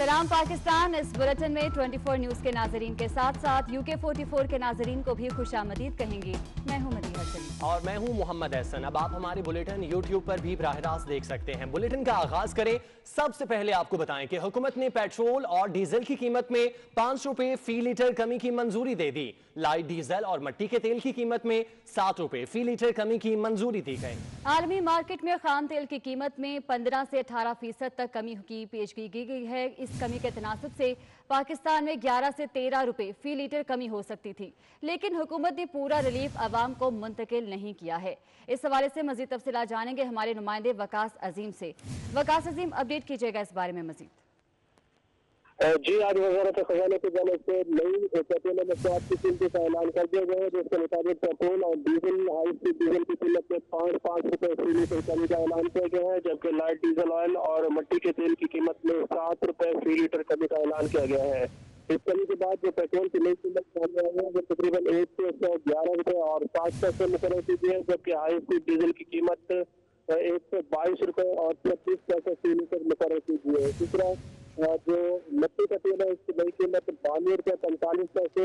سلام پاکستان۔ اس بلٹن میں 24 نیوز کے ناظرین کے ساتھ ساتھ یوکے 44 کے ناظرین کو بھی خوش آمدید کہیں گی میں ہوں مدیہ حسن اور میں ہوں محمد حسن اب آپ ہمارے بلٹن یوٹیوب پر بھی براہ راست دیکھ سکتے ہیں۔ بلٹن کا آغاز کریں۔ سب سے پہلے آپ کو بتائیں کہ حکومت نے پیٹرول اور ڈیزل کی قیمت میں پانچ روپے فی لیٹر کمی کی منظوری دے دی۔ لائٹ ڈیزل اور مٹی کے تیل کی قیمت میں سات روپے فی لیٹر کمی کی منظوری دی گئی۔ عالمی مارکیٹ میں خام تیل کی قیمت میں پندرہ سے اٹھارہ فیصد تک کمی کی پیشگی کی گئی ہے۔ اس کمی کے تناسب سے پاکستان میں گیارہ سے تیرہ روپے فی لیٹر کمی ہو سکتی تھی، لیکن حکومت نے پورا ریلیف عوام کو منتقل نہیں کیا ہے۔ اس حوالے سے مزید تفصیلات جانیں گے ہمارے نمائندے وکاس عظیم سے۔ وکاس عظیم اپڈیٹ کیجیے گا اس بارے میں مزید۔ جی آج وزارت خزانے کی جانب سے نئی پیٹرول مصنوعات کی قیمتی کا اعلان کر دیا گیا ہے جس کے مطابق پیٹرول اور ڈیزل ہاؤس کی ڈیزل کی قیمت میں پانچ پانچ روپے فی لیٹر کمی کا اعلان کیا گیا ہے، جبکہ لائٹ ڈیزل آئل اور مٹی کے تیل کی قیمت میں سات روپے فی لیٹر کمی کا اعلان کیا گیا ہے۔ اس کمی کے بعد جو پیٹرول کی نئی قیمت سامنے آئی ہے، وہ تقریباً ایک سو گیارہ روپے اور پانچ پیسے مقرر کی گئی ہے، جبکہ ہائی اسپیڈ ڈیزل کی قیمت ایک سو بائیس روپے اور چھتیس پیسے فی لیٹر مقرر کی گئی ہے۔ اسی طرح جو مٹی کا تیل ہے، اس کی نئی قیمت بانوے روپے پینتالیس پیسے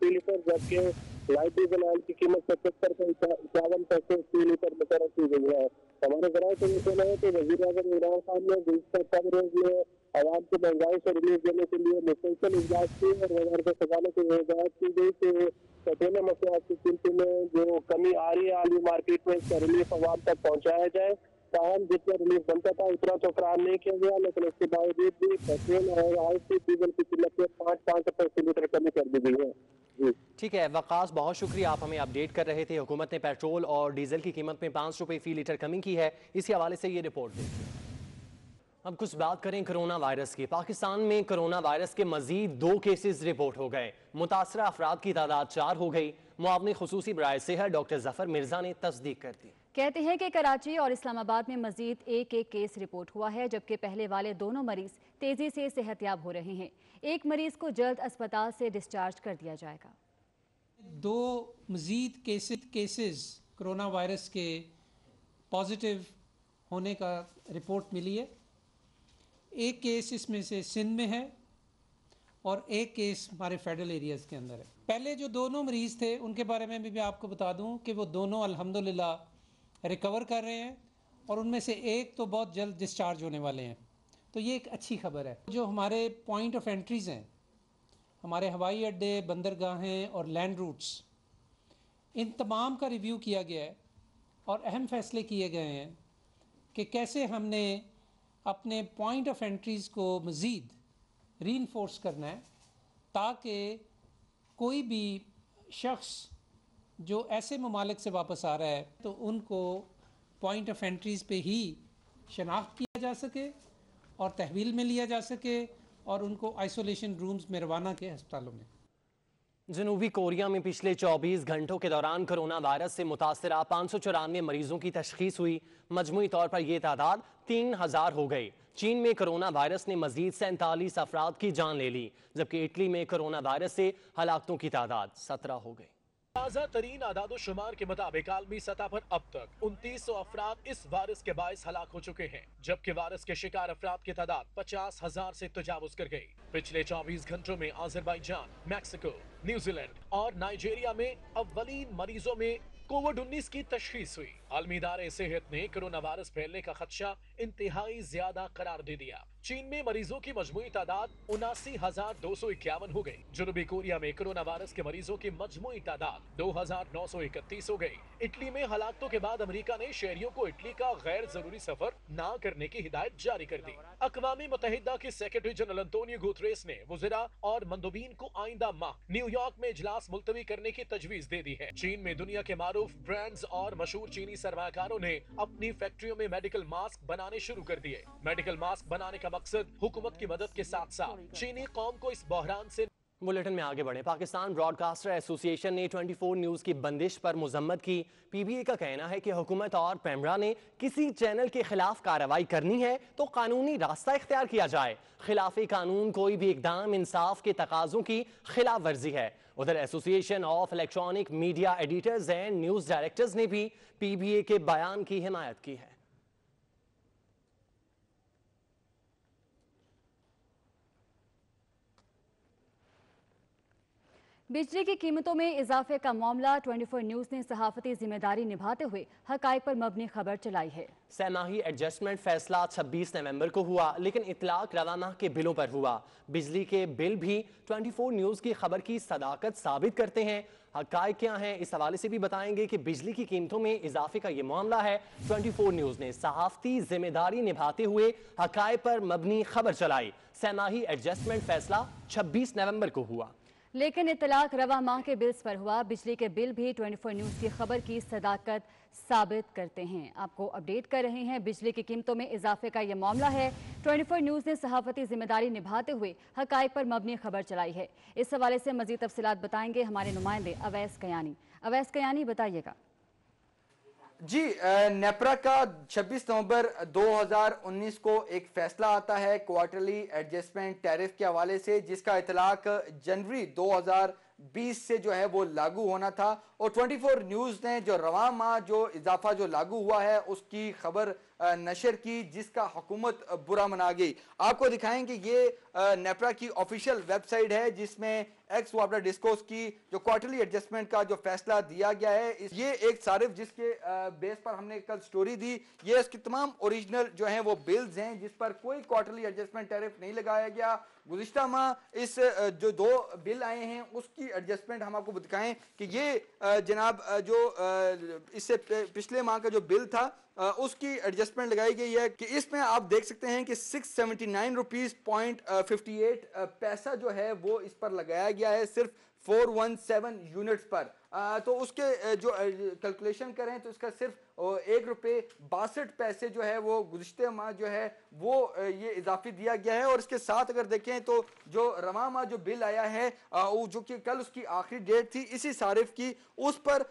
فی لیٹر، جبکہ لائٹ ڈیزل آئل کی قیمت پچہتر اکیاون پیسے فی لیٹر مقرر کی گئی ہے۔ ہمارے ذرائع سے یہ کہنا ہے کہ وزیر اعظم عمران خان نے گزشتہ چند روز میں عوام کو مہنگائی سے ریلیف دینے کے لیے مسلسل اجلاس کی اور وزیر کے کو یہ ہدایت کی گئی کہ پیٹرولیم مصنوعات کی قیمتوں میں جو کمی آ رہی ہے عالمی مارکیٹ میں اس کا ریلیف عوام تک پہنچایا جائے۔ تعاون جتنا ریلیف بنتا تھا اتنا تو فراہم نہیں کیا گیا، لیکن اس کے باوجود بھی پیٹرول اور آئی سی ڈیزل کی قلت میں پانچ پانچ روپئے کلو میٹر کمی کر دی گئی ہے۔ جی۔ ٹھیک ہے، وقاص، بہت شکریہ، آپ ہمیں اپ ڈیٹ کر رہے تھے۔ حکومت نے پیٹرول اور ڈیزل کی قیمت میں پانچ روپے فی لیٹر کمی کی ہے۔ اسی حوالے سے یہ رپورٹ دیکھیں اب کچھ بات کریں کرونا وائرس کی۔ پاکستان میں کرونا وائرس کے مزید دو کیسز رپورٹ ہو گئے۔ متاثرہ افراد کی تعداد چار ہو گئی۔ معاون خصوصی برائے صحت ڈاکٹر ظفر مرزا نے تصدیق کر دی۔ کہتے ہیں کہ کراچی اور اسلام آباد میں مزید ایک ایک کیس رپورٹ ہوا ہے جبکہ پہلے والے دونوں مریض تیزی سے صحت یاب ہو رہے ہیں۔ ایک مریض کو جلد اسپتال سے ڈسچارج کر دیا جائے گا۔ دو مزید کیسز کرونا وائرس کے پازیٹیو ہونے کا رپورٹ ملی ہے۔ ایک کیس اس میں سے سندھ میں ہے۔ اور ایک کیس ہمارے فیڈرل ایریاز کے اندر ہے۔ پہلے جو دونوں مریض تھے، ان کے بارے میں بھی میں آپ کو بتا دوں کہ وہ دونوں الحمدللہ ریکور کر رہے ہیں اور ان میں سے ایک تو بہت جلد ڈسچارج ہونے والے ہیں۔ تو یہ ایک اچھی خبر ہے۔ جو ہمارے پوائنٹ آف انٹریز ہیں، ہمارے ہوائی اڈے، بندرگاہیں اور لینڈ روٹس ان تمام کا ریویو کیا گیا ہے اور اہم فیصلے کیے گئے ہیں کہ کیسے ہم نے اپنے پوائنٹ آف انٹریز کو مزید ری انفورس کرنا ہے تاکہ کوئی بھی شخص جو ایسے ممالک سے واپس آ رہا ہے تو ان کو پوائنٹ آف انٹریز پہ ہی شناخت کیا جا سکے اور تحویل میں لیا جا سکے اور ان کو آئسولیشن رومز میں روانہ کے ہسپتالوں میں۔ جنوبی کوریا میں پچھلے چوبیس گھنٹوں کے دوران کرونا وائرس سے متاثرہ پانچ سو چورانوے مریضوں کی تشخیص ہوئی۔ مجموعی طور پر یہ تعداد تین ہزار ہو گئے۔ چین میں کرونا وائرس نے مزید سینتالیس افراد کی جان لے لی، جبکہ اٹلی میں کرونا وائرس سے ہلاکتوں کی تعداد سترہ ہو گئی۔ تازہ ترین اعداد و شمار کے مطابق عالمی سطح پر اب تک انتیس سو افراد اس وائرس کے باعث ہلاک ہو چکے ہیں، جبکہ وائرس کے شکار افراد کی تعداد پچاس ہزار سے تجاوز کر گئی۔ پچھلے چوبیس گھنٹوں میں Azerbaijan Mexico, New Zealand اور نائجیریا میں اولین مریضوں میں کووڈ انیس کی تشخیص ہوئی۔ عالمی دار صحت نے کرونا وائرس پھیلنے کا خدشہ انتہائی زیادہ قرار دے دیا۔ چین میں مریضوں کی مجموعی تعداد اناسی ہزار دو سو اکیاون ہو گئی۔ جنوبی کوریا میں کرونا وائرس کے مریضوں کی مجموعی تعداد دو ہزار نو سو اکتیس ہو گئی۔ اٹلی میں ہلاکتوں کے بعد امریکہ نے شہریوں کو اٹلی کا غیر ضروری سفر نہ کرنے کی ہدایت جاری کر دی۔ اقوام متحدہ کے سیکرٹری جنرل انتونیو گوتریس نے وزراء اور مندوبین کو آئندہ ماہ نیو یارک میں اجلاس ملتوی کرنے کی تجویز دے دی ہے۔ چین میں دنیا کے معروف برانڈز اور مشہور چینی سرمایہ نے اپنی فیکٹریوں میں میڈیکل ماسک بنانے شروع کر دیے۔ میڈیکل ماسک بنانے کا مقصد حکومت کی مدد کے ساتھ ساتھ چینی قوم کو اس بحران سے بلیٹن میں آگے بڑھیں۔ پاکستان براڈ کاسٹر ایسوسیشن نے 24 نیوز کی بندش پر مذمت کی۔ پی بی اے کا کہنا ہے کہ حکومت اور پیمرا نے کسی چینل کے خلاف کارروائی کرنی ہے تو قانونی راستہ اختیار کیا جائے۔ خلاف قانون کوئی بھی اقدام، انصاف کے تقاضوں کی خلاف ورزی ہے۔ ادھر association of electronic media editors and news directors نے بھی پی بی اے کے بیان کی حمایت کی ہے۔ بجلی کی قیمتوں میں اضافے کا معاملہ 24 نیوز نے صحافتی ذمہ داری نبھاتے ہوئے حقائق پر مبنی خبر چلائی ہے۔ سیناہی ایڈجسٹمنٹ فیصلہ 26 نومبر کو ہوا، لیکن اطلاق روانہ کے بلوں پر ہوا۔ بجلی کے بل بھی 24 نیوز کی خبر کی صداقت ثابت کرتے ہیں۔ حقائق کیا ہیں؟ اس حوالے سے بھی بتائیں گے کہ بجلی کی قیمتوں میں اضافے کا یہ معاملہ ہے۔ 24 نیوز نے صحافتی ذمہ داری نبھاتے ہوئے حقائق پر مبنی خبر چلائی۔ سیناہی ایڈجسٹمنٹ فیصلہ 26 نومبر کو ہوا۔ لیکن اطلاق رواں ماہ کے بلز پر ہوا۔ بجلی کے بل بھی 24 نیوز کی خبر کی صداقت ثابت کرتے ہیں۔ آپ کو اپڈیٹ کر رہے ہیں، بجلی کی قیمتوں میں اضافے کا یہ معاملہ ہے۔ 24 نیوز نے صحافتی ذمہ داری نبھاتے ہوئے حقائق پر مبنی خبر چلائی ہے۔ اس حوالے سے مزید تفصیلات بتائیں گے ہمارے نمائندے اویس کیانی۔ اویس کیانی، بتائیے گا۔ جی نیپرا کا چھبیس نومبر دو ہزار انیس کو ایک فیصلہ آتا ہے کوارٹرلی ایڈجسٹمنٹ ٹیرف کے حوالے سے، جس کا اطلاق جنوری دو ہزار بیس سے جو ہے وہ لاگو ہونا تھا۔ اور ٹوئنٹی فور نیوز نے جو رواں ماہ جو اضافہ جو لاگو ہوا ہے، اس کی خبر نشر کی، جس کا حکومت برا منا گئی۔ آپ کو دکھائیں کہ یہ نیپرا کی آفیشیل ویب سائٹ ہے، جس میں ایکس واپڈا ڈسکوس کی جو کوارٹرلی ایڈجسٹمنٹ کا جو فیصلہ دیا گیا ہے یہ ایک صارف جس کے بیس پر ہم نے کل سٹوری دی۔ یہ اس کی تمام اوریجنل جو ہیں، وہ بلز ہیں، جس پر کوئی کوارٹرلی ایڈجسٹمنٹ ٹیرف نہیں لگایا گیا۔ گزشتہ ماہ اس جو دو بل آئے ہیں، اس کی ایڈجسٹمنٹ ہم آپ کو بتکائیں کہ یہ جناب جو اس سے پچھلے ماہ کا جو بل تھا اس کی ایڈجسٹمنٹ لگائی گئی ہے کہ اس میں آپ دیکھ سکتے ہیں کہ six seventy nine rupees point fifty eight paisa جو ہے وہ اس پر لگایا گیا ہے صرف فور ون سیون یونٹس پر۔ تو اس کے جو کیلکولیشن کریں تو اس کا صرف ایک روپے باسٹھ پیسے جو ہے وہ گزشتہ ماہ جو ہے وہ یہ اضافی دیا گیا ہے۔ اور اس کے ساتھ اگر دیکھیں تو جو رواں ماہ جو بل آیا ہے جو کہ کل اس کی آخری ڈیٹ تھی، اسی صارف کی اس پر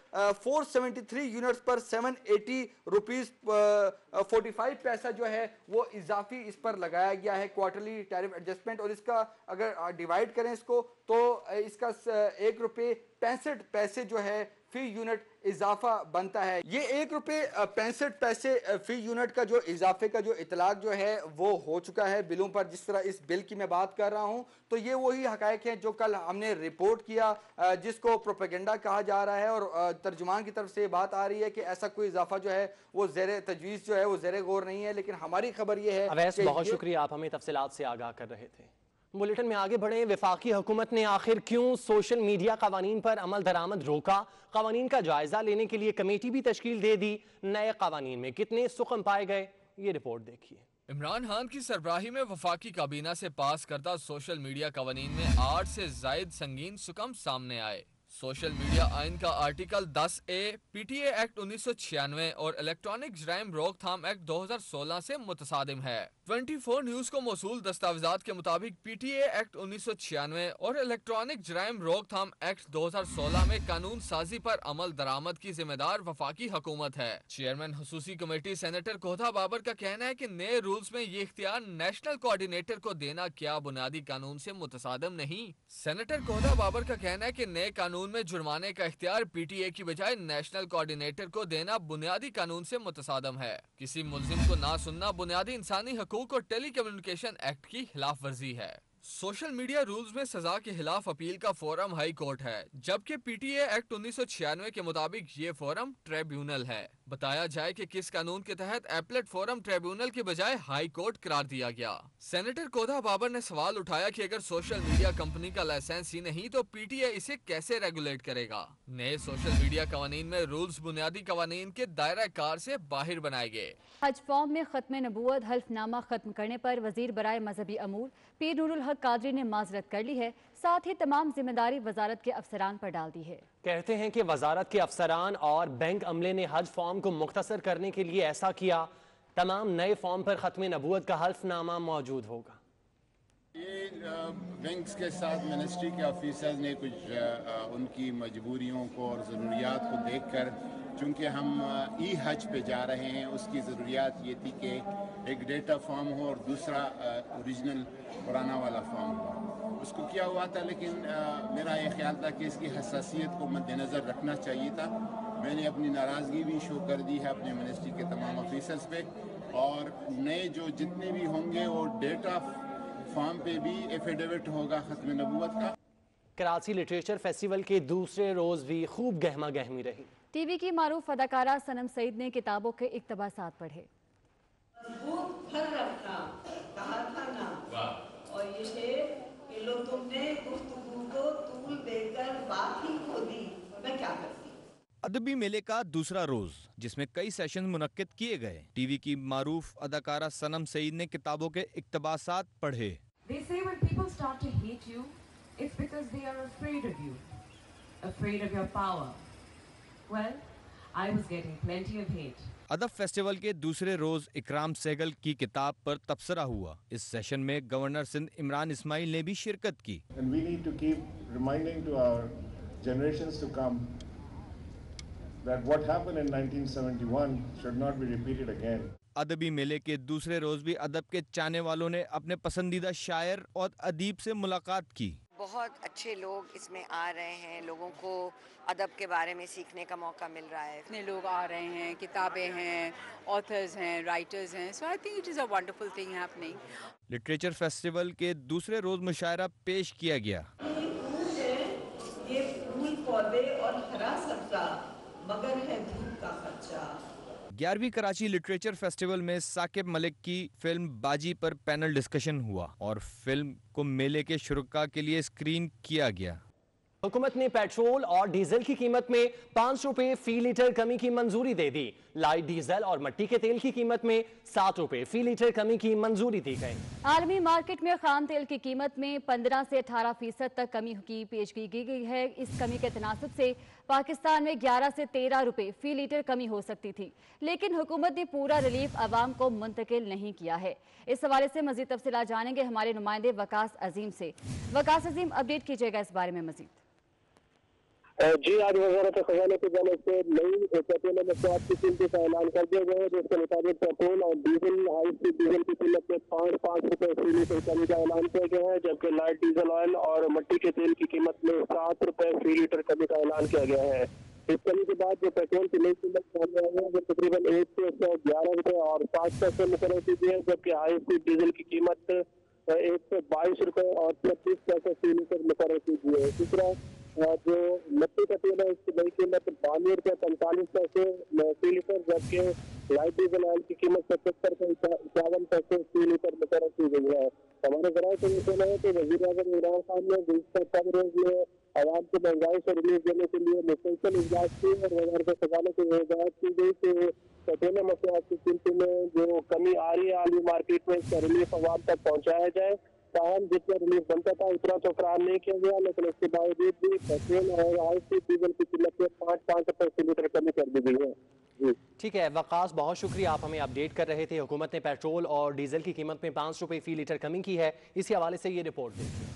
فور سیونٹی تھری یونٹس پر seven eighty rupees forty five paisa جو ہے وہ اضافی اس پر لگایا گیا ہے کوارٹرلی ٹیرف ایڈجسٹمنٹ اور اس کا اگر ڈیوائیڈ کریں اس کو تو اس کا ایک روپے پینسٹھ پیسے جو ہے فی یونٹ اضافہ بنتا ہے۔ یہ ایک روپے پینسٹھ پیسے فی یونٹ کا جو اضافے کا جو اطلاق جو ہے وہ ہو چکا ہے بلوں پر۔ جس طرح اس بل کی میں بات کر رہا ہوں تو یہ وہی حقائق ہیں جو کل ہم نے رپورٹ کیا جس کو پروپیگنڈا کہا جا رہا ہے۔ اور ترجمان کی طرف سے یہ بات آ رہی ہے کہ ایسا کوئی اضافہ جو ہے وہ زیر تجویز جو ہے وہ زیر غور نہیں ہے۔ لیکن ہماری خبر یہ ہے بہت شکریہ آپ ہمیں تفصیلات سے آگاہ کر رہے تھے۔ بلیٹن میں آگے بڑھیں وفاقی حکومت نے آخر کیوں سوشل میڈیا قوانین پر عمل درآمد روکا؟ قوانین کا جائزہ لینے کے لیے کمیٹی بھی تشکیل دے دی۔ نئے قوانین میں کتنے سخم پائے گئے؟ یہ رپورٹ دیکھیے۔ عمران خان کی سربراہی میں وفاقی کابینہ سے پاس کردہ سوشل میڈیا قوانین میں آٹھ سے زائد سنگین سکم سامنے آئے۔ سوشل میڈیا آئین کا article this A, P T A act انیس سو چھیانوے اور الیکٹرانک جرائم روک تھام ایکٹ دو ہزار سولہ سے متصادم ہے۔ ٹوینٹی فور نیوز کو موصول دستاویزات کے مطابق پی ٹی اے ایکٹ انیس سو چھیانوے اور الیکٹرانک جرائم روک تھام ایکٹ دو ہزار سولہ میں قانون سازی پر عمل درآمد کی ذمہ دار وفاقی حکومت ہے۔ چیئرمین خصوصی کمیٹی سینیٹر کوہدا بابر کا کہنا ہے کہ نئے رولز میں یہ اختیار نیشنل کوارڈینیٹر کو دینا کیا بنیادی قانون سے متصادم نہیں۔ سینیٹر کوہدا بابر کا کہنا ہے کہ نئے قانون قانون میں جرمانے کا اختیار پی ٹی اے کی بجائے نیشنل کوارڈینیٹر کو دینا بنیادی قانون سے متصادم ہے۔ کسی ملزم کو نہ سننا بنیادی انسانی حقوق اور ٹیلی کمیونیکیشن ایکٹ کی خلاف ورزی ہے۔ سوشل میڈیا رولز میں سزا کے خلاف اپیل کا فورم ہائی کورٹ ہے، جبکہ پی ٹی اے ایکٹ انیس سو چھیانوے کے مطابق یہ فورم ٹریبیونل ہے۔ بتایا جائے کہ کس قانون کے تحت ایپلٹ فورم ٹریبیونل کے بجائے ہائی کورٹ قرار دیا گیا۔ سینیٹر کودھا بابر نے سوال اٹھایا کہ اگر سوشل میڈیا کمپنی کا لائسنس ہی نہیں تو پی ٹی اے اسے کیسے ریگولیٹ کرے گا؟ نئے سوشل میڈیا قوانین میں رولز بنیادی قوانین کے دائرہ کار سے باہر بنائے گئے۔ حج فارم میں ختم نبوت، حلف نامہ ختم کرنے پر وزیر برائے مذہبی امور، پیر نور الحق قادری نے معذرت کر لی ہے ساتھ ہی تمام ذمہ داری وزارت کے افسران پر ڈال دی ہے۔ کہتے ہیں کہ وزارت کے افسران اور بینک عملے نے حج فارم کو مختصر کرنے کے لیے ایسا کیا۔ تمام نئے فارم پر ختم نبوت کا حلف نامہ موجود ہوگا۔ یہ بینکس کے ساتھ منسٹری کے آفیسرز نے کچھ ان کی مجبوریوں کو اور ضروریات کو دیکھ کر چونکہ ہم ای حج پہ جا رہے ہیں، اس کی ضروریات یہ تھی کہ ایک ڈیٹا فارم ہو اور دوسرا اوریجنل پرانا والا فارم ہو۔ اس کو کیا ہوا تھا، لیکن میرا یہ خیال تھا کہ اس کی حساسیت کو مد نظر رکھنا چاہیے تھا۔ میں نے اپنی ناراضگی بھی شو کر دی ہے اپنے منسٹری کے تمام آفیسرز پہ۔ اور نئے جو جتنے بھی ہوں گے، وہ ڈیٹا فارم پہ بھی ایفیڈیوٹ ہوگا ختم نبوت کا۔ کراچی لٹریچر فیسٹیول کے دوسرے روز بھی خوب گہما گہمی رہی۔ ٹی وی کی معروف اداکارہ سنم سعید نے کتابوں کے اقتباسات پڑھے۔ مضبوط پھل رکھنا کہا تھا نا اور یہ ہے کہ لو تم نے گفتگو کو طول دے کر بات ہی کھو دی۔ میں کیا کرتی؟ ادبی میلے کا دوسرا روز جس میں کئی سیشن منعقد کیے گئے۔ ٹی وی کی معروف اداکارہ سنم سعید نے کتابوں کے اقتباسات پڑھے۔ They say when people start to hate you, It's because they are afraid of you, afraid of your power. Well, I was getting plenty of hate. ادب فیسٹیول کے دوسرے روز اکرام سیگل کی کتاب پر تبصرہ ادبی میلے کے دوسرے روز بھی ادب کے چانے والوں نے اپنے پسندیدہ شاعر اور ادیب سے ملاقات کی بہت اچھے لوگ اس میں آ رہے ہیں لوگوں کو ادب کے بارے میں سیکھنے کا موقع مل رہا ہے۔ اتنے لوگ آ رہے ہیں کتابیں ہیں آتھرز ہیں رائٹرز ہیں۔ So I think it is a wonderful thing happening literature festival کے دوسرے روز مشاعرہ پیش کیا گیا۔ پھول ہے یہ پھول پودے اور ہرا سبزہ مگر ہے دھوپ کا خرچہ گیارہویں کراچی لٹریچر فیسٹیول میں ثاقب ملک کی فلم باجی پر پینل ڈسکشن ہوا اور فلم کو میلے کے شرکا کے لیے اسکرین کیا گیا۔ حکومت نے پیٹرول اور ڈیزل کی قیمت میں پانچ روپے فی لیٹر کمی کی منظوری دے دی۔ لائٹ ڈیزل اور مٹی کے تیل کی قیمت میں سات روپے فی لیٹر کمی کی منظوری دی گئی۔ عالمی مارکیٹ میں خام تیل کی قیمت میں پندرہ سے اٹھارہ فیصد تک کمی کی پیشگی کی گئی ہے۔ اس کمی کے تناسب سے پاکستان میں گیارہ سے تیرہ روپے فی لیٹر کمی ہو سکتی تھی، لیکن حکومت نے پورا ریلیف عوام کو منتقل نہیں کیا ہے۔ اس حوالے سے مزید تفصیلات جانیں گے ہمارے نمائندے وکاس عظیم سے۔ وکاس عظیم، اپڈیٹ کیجیے گا اس بارے میں مزید۔ جی آج وزارت خزانہ کی جانب سے نئی پیٹرول مصنوعات کی قیمتوں کا اعلان کر دیا گیا ہے جس کے مطابق پیٹرول اور ڈیزل، ہائی اسپیڈ ڈیزل کی قیمت میں پانچ پانچ روپے فی لیٹر کمی کا اعلان کیا گیا ہے جبکہ لائٹ ڈیزل آئل اور مٹی کے تیل کی قیمت میں سات روپے فی لیٹر کمی کا اعلان کیا گیا ہے۔ اس کمی کے بعد جو پیٹرول کی نئی قیمت سامنے آئی ہے، وہ تقریباً ایک سو ایک سو گیارہ روپے اور پانچ پیسے مقرر کی گئی ہے، جبکہ ہائی اسپیڈ ڈیزل کی قیمت ایک سو بائیس روپے اور چھتیس پیسے فی لیٹر مقرر کی گئی ہے۔ اسی طرح جو مٹی کا تیل ہے، اس کی نئی قیمت بانوے روپے پینتالیس پیسے فی لیٹر، جبکہ لائٹ ڈیزل آئل کی قیمت ستر سے اکیاون پیسے فی لیٹر مقرر کی گئی ہے۔ ہمارے ذرائع سے یہ کہنا ہے کہ وزیر اعظم عمران خان نے گزشتہ چند روز میں عوام کو مہنگائی سے ریلیف دینے کے لیے مسلسل اجلاس کی اور وزارت خزانہ کو ہدایت کی گئی کہ پیٹرول مصنوعات کی قیمتوں میں جو کمی آ رہی ہے عالمی مارکیٹ میں اس کا ریلیف عوام تک پہنچایا جائے۔ تاہم جتنا ریلیف بنتا تھا، اتنا تو فراہم نہیں کیا گیا، لیکن اس کے باوجود بھی پیٹرول اور ہائی اسپیڈ ڈیزل جی کی قیمت میں پانچ پانچ روپے فی لیٹر کمی کر دی گئی ہے۔ جی۔ ٹھیک ہے، وقاص، بہت شکریہ، آپ ہمیں اپڈیٹ کر رہے تھے۔ حکومت نے پیٹرول اور ڈیزل کی قیمت میں پانچ روپے فی لیٹر کمی کی ہے۔ اسی حوالے سے یہ رپورٹ دیکھیں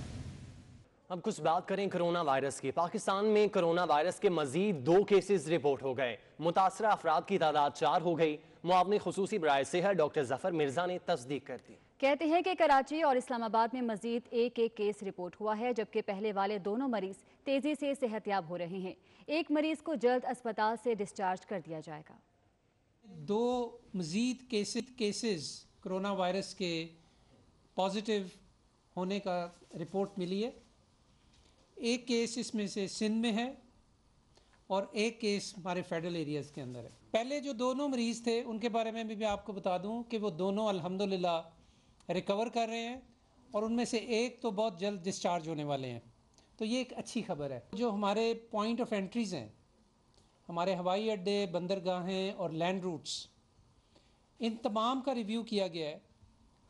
اب کچھ بات کریں کرونا وائرس کی۔ پاکستان میں کرونا وائرس کے مزید دو کیسز رپورٹ ہو گئے۔ متاثرہ افراد کی تعداد چار ہو گئی۔ معاون خصوصی برائے صحت، ڈاکٹر ظفر مرزا نے تصدیق کر دی۔ کہتے ہیں کہ کراچی اور اسلام آباد میں مزید ایک ایک کیس رپورٹ ہوا ہے، جبکہ پہلے والے دونوں مریض تیزی سے صحت یاب ہو رہے ہیں۔ ایک مریض کو جلد اسپتال سے ڈسچارج کر دیا جائے گا۔ دو مزید کیسز کرونا وائرس کے پازیٹیو ہونے کا رپورٹ ملی ہے۔ ایک کیس اس میں سے سندھ میں ہے اور ایک کیس ہمارے فیڈرل ایریاز کے اندر ہے۔ پہلے جو دونوں مریض تھے، ان کے بارے میں بھی میں آپ کو بتا دوں کہ وہ دونوں الحمدللہ ریکور کر رہے ہیں اور ان میں سے ایک تو بہت جلد ڈسچارج ہونے والے ہیں۔ تو یہ ایک اچھی خبر ہے۔ جو ہمارے پوائنٹ آف انٹریز ہیں، ہمارے ہوائی اڈے، بندرگاہیں اور لینڈ روٹس ان تمام کا ریویو کیا گیا ہے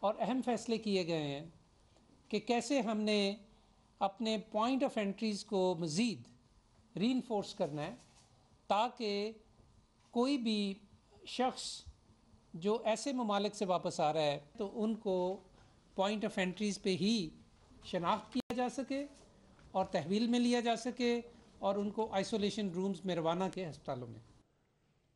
اور اہم فیصلے کیے گئے ہیں کہ کیسے ہم نے اپنے پوائنٹ آف انٹریز کو مزید ری انفورس کرنا ہے تاکہ کوئی بھی شخص جو ایسے ممالک سے واپس آ رہا ہے، تو ان کو پوائنٹ آف انٹریز پہ ہی شناخت کیا جا سکے اور تحویل میں لیا جا سکے اور ان کو آئسولیشن رومز میں روانہ کے ہسپتالوں میں۔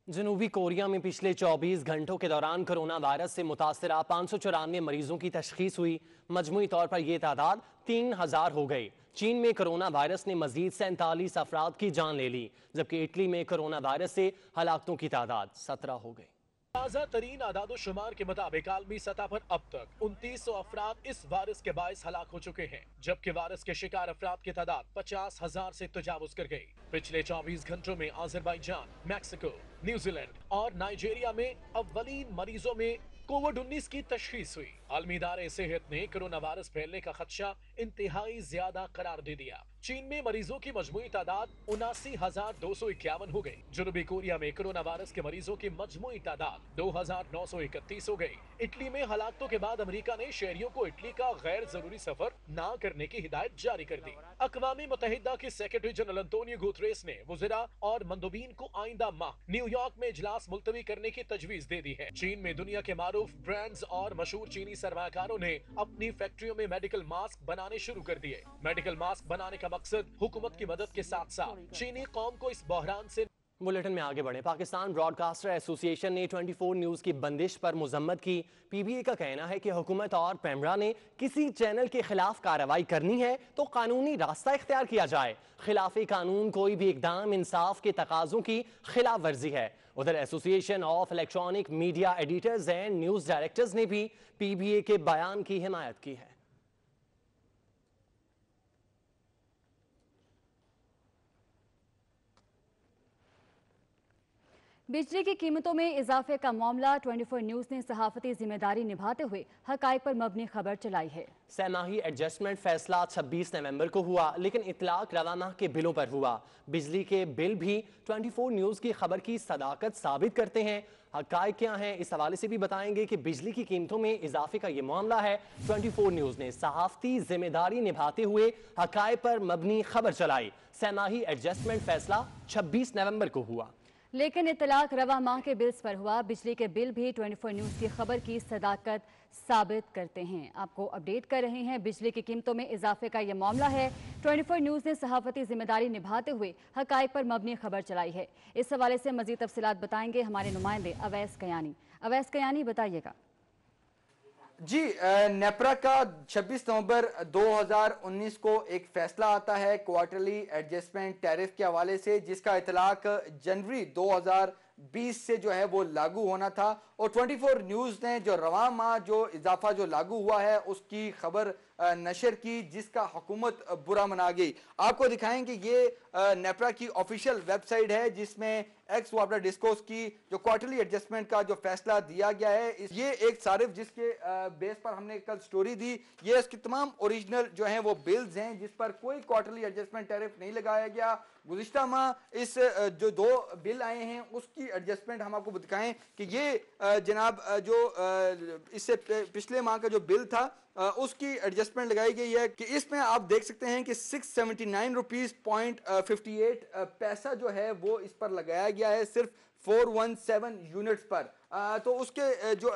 جنوبی کوریا میں پچھلے چوبیس گھنٹوں کے دوران کرونا وائرس سے متاثرہ پانچ سو چورانوے مریضوں کی تشخیص ہوئی۔ مجموعی طور پر یہ تعداد تین ہزار ہو گئی۔ چین میں کرونا وائرس نے مزید سینتالیس افراد کی جان لے لی، جبکہ اٹلی میں کرونا وائرس سے ہلاکتوں کی تعداد سترہ ہو گئی۔ تازہ ترین اعداد و شمار کے مطابق عالمی سطح پر اب تک انتیس سو افراد اس وائرس کے باعث ہلاک ہو چکے ہیں، جبکہ وائرس کے شکار افراد کی تعداد پچاس ہزار سے تجاوز کر گئی۔ پچھلے چوبیس گھنٹوں میں Azerbaijan Mexico New Zealand اور نائجیریا میں اولین مریضوں میں کووڈ انیس کی تشخیص ہوئی۔ عالمی ادارے صحت نے کرونا وائرس پھیلنے کا خدشہ انتہائی زیادہ قرار دے دیا۔ چین میں مریضوں کی مجموعی تعداد اناسی ہزار دو سو اکیاون ہو گئی۔ جنوبی کوریا میں کرونا وائرس کے مریضوں کی مجموعی تعداد دو ہزار نو سو اکتیس ہو گئی۔ اٹلی میں ہلاکتوں کے بعد امریکہ نے شہریوں کو اٹلی کا غیر ضروری سفر نہ کرنے کی ہدایت جاری کر دی۔ اقوام متحدہ کے سیکرٹری جنرل انتونیو گوتریس نے وزراء اور مندوبین کو آئندہ ماہ نیو یارک میں اجلاس ملتوی کرنے کی تجویز دے دی ہے۔ چین میں دنیا کے معروف برانڈز اور مشہور چینی سرمایہ کاروں نے اپنی فیکٹریوں میں میڈیکل ماسک بنانے شروع کر دیے۔ میڈیکل ماسک بنانے کا کا مقصد حکومت کی مدد کے ساتھ ساتھ چینی قوم کو اس بحران سے بلیٹن میں آگے بڑھیں۔ پاکستان براڈکاسٹر ایسوسی ایشن نے 24 نیوز کی بندش پر مذمت کی۔ پی بی اے کا کہنا ہے کہ حکومت اور پیمرا نے کسی چینل کے خلاف کارروائی کرنی ہے تو قانونی راستہ اختیار کیا جائے۔ خلاف قانون کوئی بھی اقدام، انصاف کے تقاضوں کی خلاف ورزی ہے۔ ادھر association of electronic media editors and news directors نے بھی پی بی اے کے بیان کی حمایت کی ہے۔ بجلی کی قیمتوں میں اضافے کا معاملہ 24 نیوز نے صحافتی ذمہ داری نبھاتے ہوئے حقائق پر مبنی خبر چلائی ہے۔ سیماہی ایڈجسٹمنٹ فیصلہ 26 نومبر کو ہوا، لیکن اطلاق روانہ کے بلوں پر ہوا۔ بجلی کے بل بھی 24 نیوز کی خبر کی صداقت ثابت کرتے ہیں۔ حقائق کیا ہیں؟ اس حوالے سے بھی بتائیں گے کہ بجلی کی قیمتوں میں اضافے کا یہ معاملہ ہے۔ 24 نیوز نے صحافتی ذمہ داری نبھاتے ہوئے حقائق پر مبنی خبر چلائی۔ سیماہی ایڈجسٹمنٹ فیصلہ 26 نومبر کو ہوا۔ لیکن اطلاق روا ماہ کے بلز پر ہوا۔ بجلی کے بل بھی 24 نیوز کی خبر کی صداقت ثابت کرتے ہیں۔ آپ کو اپڈیٹ کر رہے ہیں، بجلی کی قیمتوں میں اضافے کا یہ معاملہ ہے۔ 24 نیوز نے صحافتی ذمہ داری نبھاتے ہوئے حقائق پر مبنی خبر چلائی ہے۔ اس حوالے سے مزید تفصیلات بتائیں گے ہمارے نمائندے اویس قیانی اویس قیانی بتائیے گا۔ جی نیپرا کا چھبیس نومبر دو ہزار انیس کو ایک فیصلہ آتا ہے کوارٹرلی ایڈجسٹمنٹ ٹیرف کے حوالے سے، جس کا اطلاق جنوری دو ہزار بیس سے جو ہے وہ لاگو ہونا تھا۔ اور 24 نیوز نے جو رواں ماہ جو اضافہ جو لاگو ہوا ہے، اس کی خبر نشر کی، جس کا حکومت برا منا گئی۔ آپ کو دکھائیں کہ یہ نیپرا کی آفیشیل ویب سائٹ ہے، جس میں ایکس واپڈا ڈسکوس کی جو کوارٹرلی ایڈجسٹمنٹ کا جو فیصلہ دیا گیا ہے۔ یہ ایک صارف جس کے بیس پر ہم نے کل سٹوری دی۔ یہ اس کی تمام اوریجنل جو ہیں وہ بلز ہیں، جس پر کوئی کوارٹرلی ایڈجسٹمنٹ ٹیرف نہیں لگایا گیا۔ گزشتہ ماہ اس جو دو بل آئے ہیں، اس کی ایڈجسٹمنٹ ہم آپ کو دکھائیں کہ یہ جناب جو اس سے پچھلے ماہ کا جو بل تھا اس کی ایڈجسٹمنٹ لگائی گئی ہے کہ اس میں آپ دیکھ سکتے ہیں کہ six seventy nine rupees point fifty eight paisa جو ہے وہ اس پر لگایا گیا ہے، صرف فور ون سیون یونٹس پر۔ تو اس کے جو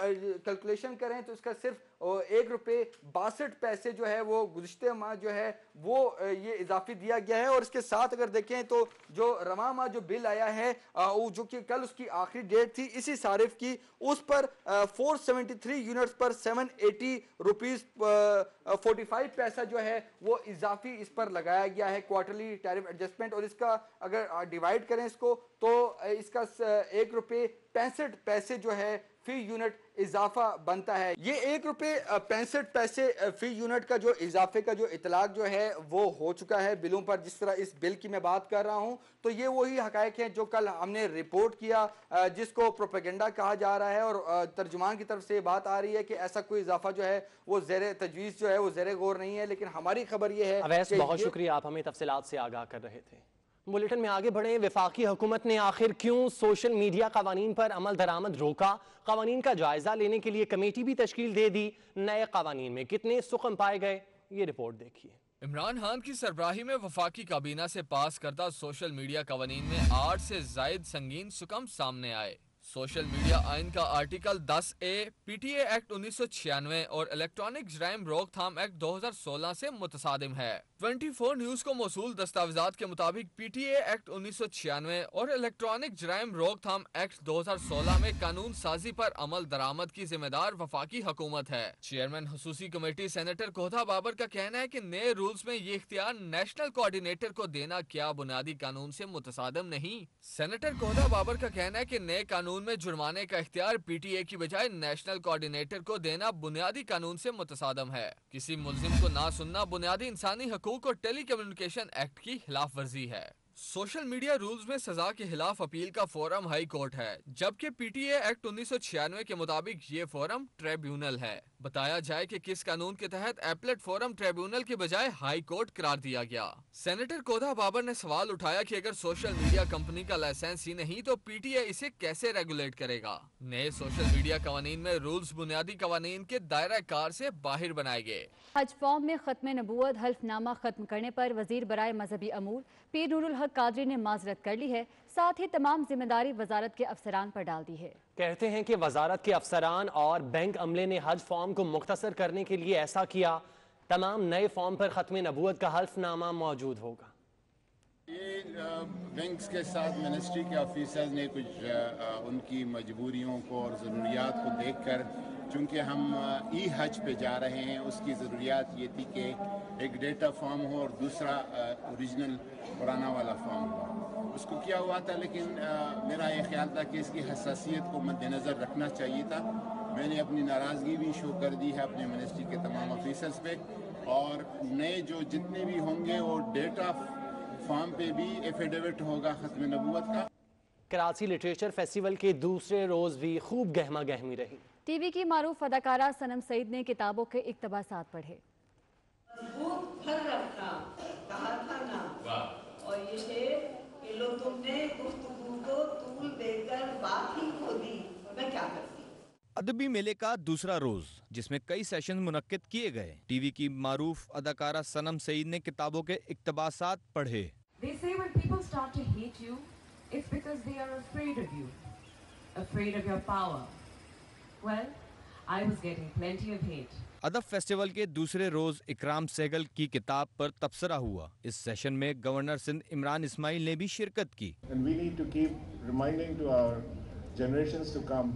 کیلکولیشن کریں تو اس کا صرف ایک روپے باسٹھ پیسے جو ہے وہ گزشتہ ماہ جو ہے وہ یہ اضافی دیا گیا ہے۔ اور اس کے ساتھ اگر دیکھیں تو جو رواں ماہ جو بل آیا ہے جو کہ کل اس کی آخری ڈیٹ تھی، اسی صارف کی اس پر فور سیونٹی تھری یونٹس پر seven eighty rupees forty five paisa جو ہے وہ اضافی اس پر لگایا گیا ہے کوارٹرلی ٹیرف ایڈجسٹمنٹ اور اس کا اگر ڈیوائیڈ کریں اس کو تو اس کا ایک روپے پینسٹھ پیسے جو ہے فی یونٹ اضافہ بنتا ہے۔ یہ ایک روپے پینسٹھ پیسے فی یونٹ کا جو اضافے کا جو اطلاق جو ہے وہ ہو چکا ہے بلوں پر۔ جس طرح اس بل کی میں بات کر رہا ہوں تو یہ وہی حقائق ہیں جو کل ہم نے رپورٹ کیا جس کو پروپیگنڈا کہا جا رہا ہے۔ اور ترجمان کی طرف سے بات آ رہی ہے کہ ایسا کوئی اضافہ جو ہے وہ زیر تجویز جو ہے وہ زیر غور نہیں ہے۔ لیکن ہماری خبر یہ ہے عویس بہت شکریہ آپ ہمیں تفصیلات سے آگاہ کر رہے تھے۔ بلیٹن میں آگے بڑھیں وفاقی حکومت نے آخر کیوں سوشل میڈیا قوانین پر عمل درآمد روکا؟ قوانین کا جائزہ لینے کے لیے کمیٹی بھی تشکیل دے دی۔ نئے قوانین میں کتنے سخم پائے گئے؟ یہ رپورٹ دیکھیے۔ عمران خان کی سربراہی میں وفاقی کابینہ سے پاس کردہ سوشل میڈیا قوانین میں آٹھ سے زائد سنگین سکم سامنے آئے۔ سوشل میڈیا آئین کا article this A, P T A act انیس سو چھیانوے اور الیکٹرانک جرائم روک تھام ایکٹ دو ہزار سولہ سے متصادم ہے۔ ٹوئنٹی فور نیوز کو موصول دستاویزات کے مطابق پی ٹی اے ایکٹ انیس سو چھیانوے اور الیکٹرانک جرائم روک تھام ایکٹ دو ہزار سولہ میں قانون سازی پر عمل درآمد کی ذمہ دار وفاقی حکومت ہے۔ چیئرمین خصوصی کمیٹی سینیٹر کوہتا بابر کا کہنا ہے کہ نئے رولز میں یہ اختیار نیشنل کوارڈینیٹر کو دینا کیا بنیادی قانون سے متصادم نہیں۔ سینیٹر کوہتا بابر کا کہنا ہے کہ نئے قانون میں جرمانے کا اختیار پی ٹی اے کی بجائے نیشنل کوارڈینیٹر کو دینا بنیادی قانون سے متصادم ہے۔ کسی ملزم کو نہ سننا بنیادی انسانی حقوق اور ٹیلی کمیونیکیشن ایکٹ کی خلاف ورزی ہے۔ سوشل میڈیا رولز میں سزا کے خلاف اپیل کا فورم ہائی کورٹ ہے، جبکہ پی ٹی اے ایکٹ انیس سو چھیانوے کے مطابق یہ فورم ٹریبیونل ہے۔ بتایا جائے کہ کس قانون کے تحت ایپلٹ فورم ٹریبیونل کے بجائے ہائی کورٹ قرار دیا گیا۔ سینیٹر کودا بابر نے سوال اٹھایا کہ اگر سوشل میڈیا کمپنی کا لائسنس ہی نہیں تو پی ٹی اے اسے کیسے ریگولیٹ کرے گا؟ نئے سوشل میڈیا قوانین میں رولز بنیادی قوانین کے دائرہ کار سے باہر بنائے گئے۔ حج فارم میں ختم نبوت، حلف نامہ ختم کرنے پر وزیر برائے مذہبی امور پیر نور الحق قادری نے معذرت کر لی ہے، ساتھ ہی تمام ذمہ داری وزارت کے افسران پر ڈال دی ہے۔ کہتے ہیں کہ وزارت کے افسران اور بینک عملے نے حج فارم کو مختصر کرنے کے لیے ایسا کیا۔ تمام نئے فارم پر ختم نبوت کا حلف نامہ موجود ہوگا۔ یہ بینکس کے ساتھ منسٹری کے آفیسرز نے کچھ ان کی مجبوریوں کو اور ضروریات کو دیکھ کر، چونکہ ہم ای حج پہ جا رہے ہیں، اس کی ضروریات یہ تھی کہ ایک ڈیٹا فارم ہو اور دوسرا اوریجنل پرانا والا فارم ہو۔ اس کو کیا ہوا تھا لیکن میرا یہ خیال تھا کہ اس کی حساسیت کو مد نظر رکھنا چاہیے تھا۔ میں نے اپنی ناراضگی بھی شو کر دی ہے اپنے منسٹری کے تمام آفیسرز پہ۔ اور نئے جو جتنے بھی ہوں گے وہ ڈیٹا فارم پہ بھی ایفیڈیوٹ ہوگا ختم نبوت کا۔ کراچی لٹریچر فیسٹیول کے دوسرے روز بھی خوب گہما گہمی رہی۔ ٹی وی کی معروف اداکارہ سنم سعید نے کتابوں کے اقتباسات پڑھے۔ مضبوط پھر رکھنا کہا تھا نا اور یہ شعر کہ لو تم نے گفتگو کو طول دے کر بات ہی کھو دی۔ میں کیا کرتی؟ ادبی میلے کا دوسرا روز جس میں کئی سیشن منعقد کیے گئے۔ ٹی وی کی معروف اداکارہ سنم سعید نے کتابوں کے اقتباسات پڑھے. Well, I was getting plenty of hate. ادب فیسٹیول کے دوسرے روز اکرام سہگل کی کتاب پر تبصرہ ہوا۔ اس سیشن میں گورنر سندھ عمران اسماعیل نے بھی شرکت کی۔ And we need to keep reminding to our generations to come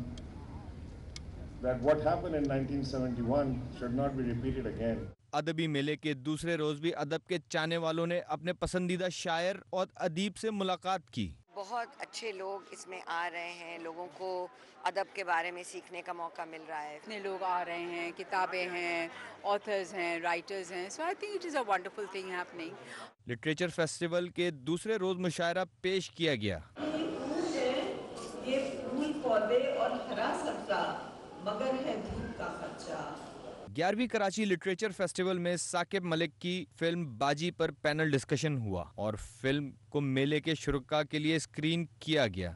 that what happened in 1971 should not be repeated again. ادبی میلے کے دوسرے روز بھی ادب کے چاہنے والوں نے اپنے پسندیدہ شاعر اور ادیب سے ملاقات کی۔ بہت اچھے لوگ اس میں آ رہے ہیں لوگوں کو ادب کے بارے میں سیکھنے کا موقع مل رہا ہے۔ اتنے لوگ آ رہے ہیں کتابیں ہیں آتھرز ہیں رائٹرز ہیں۔ So I think it is a wonderful thing happening literature festival کے دوسرے روز مشاعرہ پیش کیا گیا۔ یہ پھول ہے یہ پھول پودے اور ہرا سبزہ مگر ہے دھوپ کا خرچہ گیارہویں کراچی لٹریچر فیسٹیول میں ثاقب ملک کی فلم باجی پر پینل ڈسکشن ہوا اور فلم کو میلے کے شرکا کے لیے اسکرین کیا گیا۔